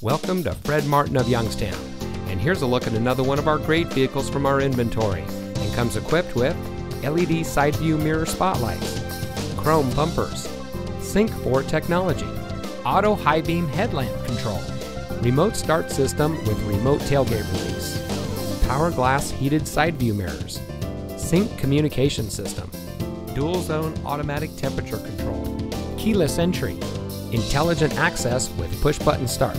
Welcome to Fred Martin of Youngstown. And here's a look at another one of our great vehicles from our inventory and comes equipped with LED side view mirror spotlights, chrome bumpers, Sync 4 technology, auto high beam headlamp control, remote start system with remote tailgate release, power glass heated side view mirrors, sync communication system, dual zone automatic temperature control, keyless entry, intelligent access with push button start,